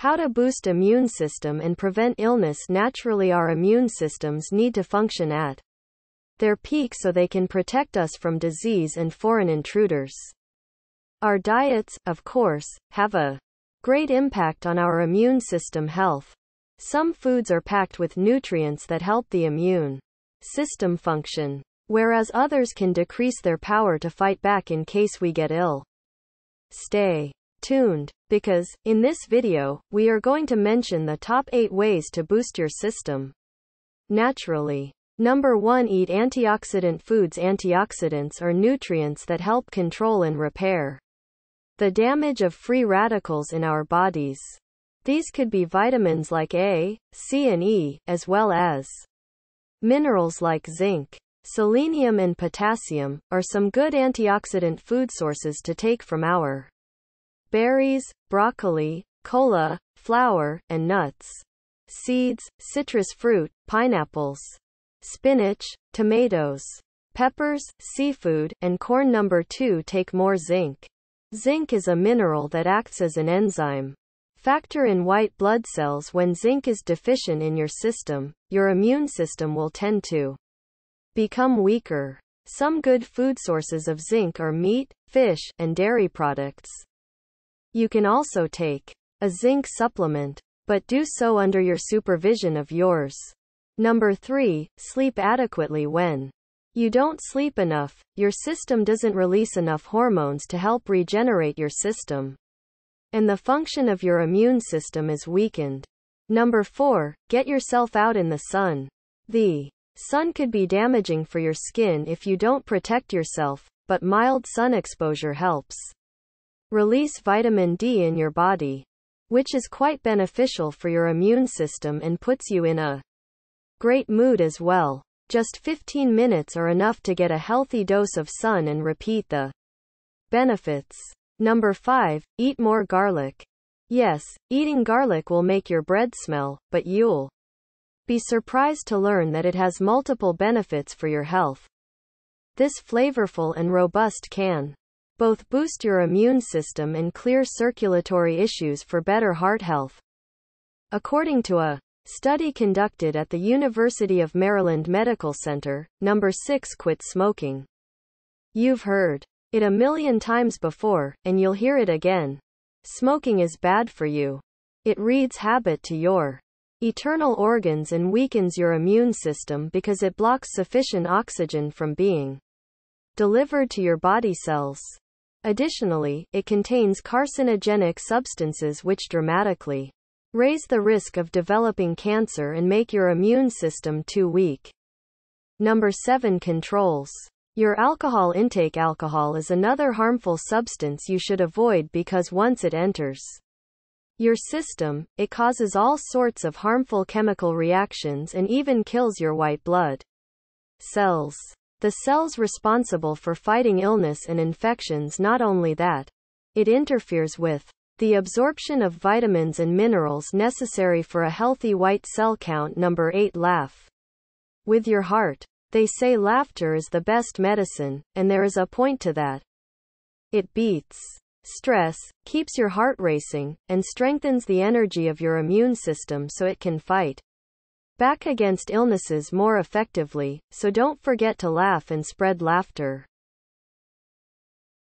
How to boost immune system and prevent illness Naturally our immune systems need to function at their peak so they can protect us from disease and foreign intruders. Our diets, of course, have a great impact on our immune system health. Some foods are packed with nutrients that help the immune system function, whereas others can decrease their power to fight back in case we get ill. Stay tuned, because, in this video, we are going to mention the top 8 ways to boost your system naturally. Number 1 Eat antioxidant foods Antioxidants are nutrients that help control and repair the damage of free radicals in our bodies. These could be vitamins like A, C and E, as well as minerals like zinc. Selenium and potassium are some good antioxidant food sources to take from our berries, broccoli, cola, flour, and nuts. Seeds, citrus fruit, pineapples, spinach, tomatoes, peppers, seafood, and corn. Number 2 Take more zinc. Zinc is a mineral that acts as an enzyme. Factor in white blood cells when zinc is deficient in your system, your immune system will tend to become weaker. Some good food sources of zinc are meat, fish, and dairy products. You can also take a zinc supplement, but do so under your supervision of yours. Number 3. Sleep adequately when you don't sleep enough, your system doesn't release enough hormones to help regenerate your system. And the function of your immune system is weakened. Number 4. Get yourself out in the sun. The sun could be damaging for your skin if you don't protect yourself, but mild sun exposure helps. Release vitamin D in your body, which is quite beneficial for your immune system and puts you in a great mood as well. Just 15 minutes are enough to get a healthy dose of sun and repeat the benefits. Number 5. Eat more garlic. Yes, eating garlic will make your bread smell, but you'll be surprised to learn that it has multiple benefits for your health. This flavorful and robust can both boost your immune system and clear circulatory issues for better heart health. According to a study conducted at the University of Maryland Medical Center, number 6 quit smoking. You've heard it a million times before, and you'll hear it again. Smoking is bad for you. It reads habit to your eternal organs and weakens your immune system because it blocks sufficient oxygen from being delivered to your body cells. Additionally, it contains carcinogenic substances which dramatically raise the risk of developing cancer and make your immune system too weak. Number 7 Controls. Your alcohol intake Alcohol is another harmful substance you should avoid because once it enters your system, it causes all sorts of harmful chemical reactions and even kills your white blood cells. The cells responsible for fighting illness and infections not only that, it interferes with the absorption of vitamins and minerals necessary for a healthy white cell count. Number 8 Laugh with your heart. They say laughter is the best medicine, and there is a point to that. It beats stress, keeps your heart racing, and strengthens the energy of your immune system so it can fight back against illnesses more effectively, so don't forget to laugh and spread laughter.